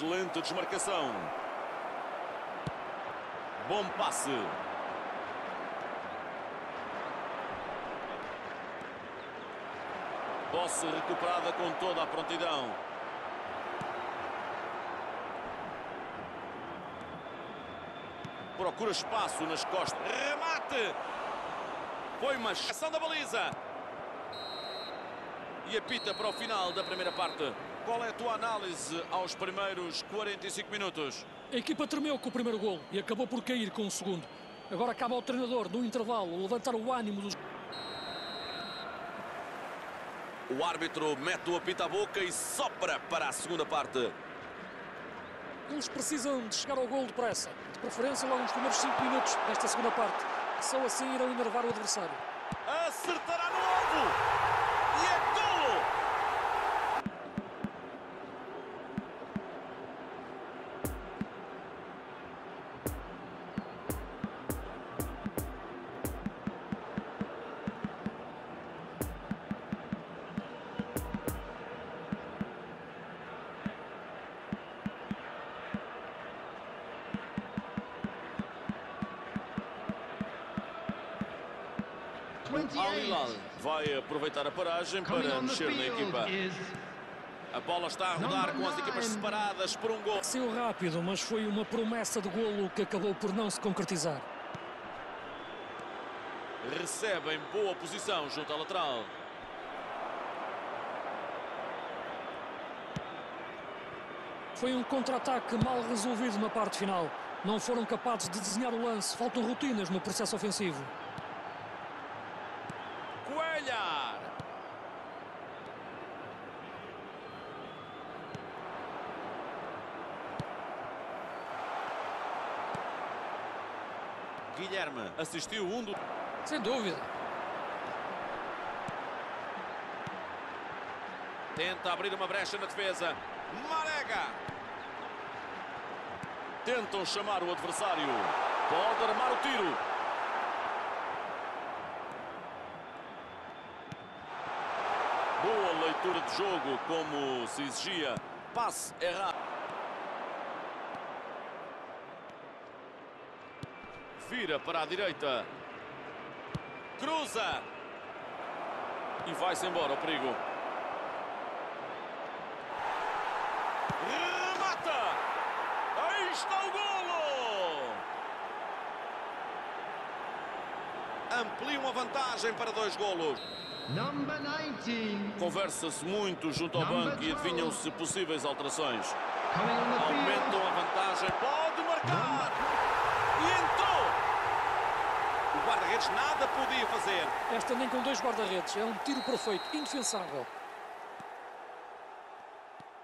Excelente desmarcação. Bom passe. Posse recuperada com toda a prontidão. Procura espaço nas costas. Remate! Foi uma ação da baliza. E apita para o final da primeira parte. Qual é a tua análise aos primeiros 45 minutos? A equipa tremeu com o primeiro gol e acabou por cair com o segundo. Agora acaba o treinador, no intervalo, levantar o ânimo dos. O árbitro mete o apito à boca e sopra para a segunda parte. Eles precisam de chegar ao gol depressa, de preferência logo nos primeiros 5 minutos desta segunda parte. Só assim irão enervar o adversário. Acertará no alvo! E é golo! Al Hilal vai aproveitar a paragem para mexer na equipa. A bola está a rodar com as equipas separadas por um gol. Saiu rápido, mas foi uma promessa de golo que acabou por não se concretizar. Recebe em boa posição junto à lateral. Foi um contra-ataque mal resolvido na parte final. Não foram capazes de desenhar o lance, faltam rotinas no processo ofensivo. Coelhar! Guilherme assistiu um do... Sem dúvida. Tenta abrir uma brecha na defesa. Marega! Tentam chamar o adversário. Pode armar o tiro. Boa leitura de jogo, como se exigia. Passe errado. Vira para a direita. Cruza. E vai-se embora o perigo. Remata! Aí está o golo! Ampliam a vantagem para dois golos. number 19 Conversa-se muito junto ao Number banco e 12. adivinham-se possíveis alterações. Aumentam a vantagem. Pode marcar! E entrou! O guarda-redes nada podia fazer. Esta nem com dois guarda-redes. É um tiro perfeito, indefensável.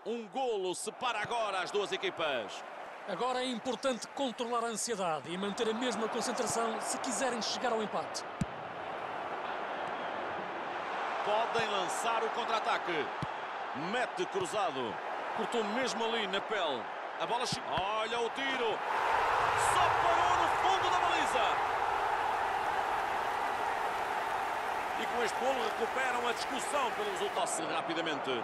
Um golo separa agora as duas equipas. Agora é importante controlar a ansiedade e manter a mesma concentração se quiserem chegar ao empate. Podem lançar o contra-ataque. Mete cruzado. Cortou mesmo ali na pele. A bola chega. Olha o tiro. Só parou no fundo da baliza. E com este golo recuperam a discussão pelo resultado rapidamente.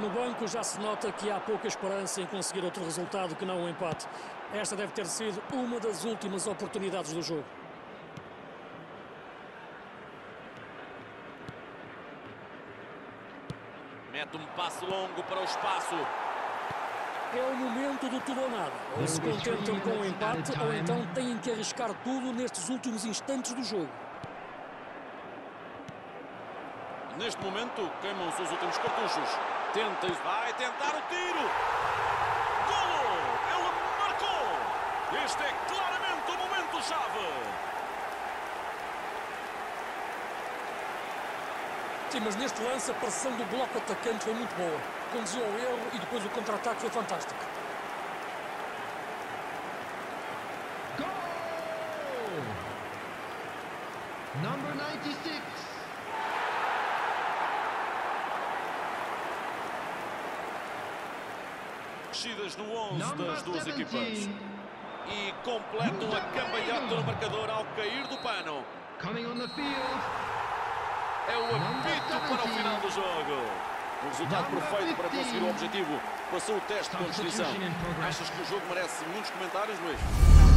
No banco já se nota que há pouca esperança em conseguir outro resultado que não o empate. Esta deve ter sido uma das últimas oportunidades do jogo. Mete um passo longo para o espaço. É o momento do tudo ou nada. Ou se contentam com o empate, ou então têm que arriscar tudo nestes últimos instantes do jogo. Neste momento, queimam-se os últimos cartuchos. Tenta, vai tentar o tiro. Golo! Ele marcou! Este é claramente o momento-chave. Sim, mas neste lance a pressão do bloco atacante foi muito boa. Conduziu ao erro e depois o contra-ataque foi fantástico. Number 96. Descidas no 11 Number das duas equipas. 17. E completam a cambalhota no marcador ao cair do pano. É o apito para o final do jogo. O resultado perfeito para conseguir o objetivo. Passou o teste com distinção. Achas que o jogo merece muitos comentários, Luís?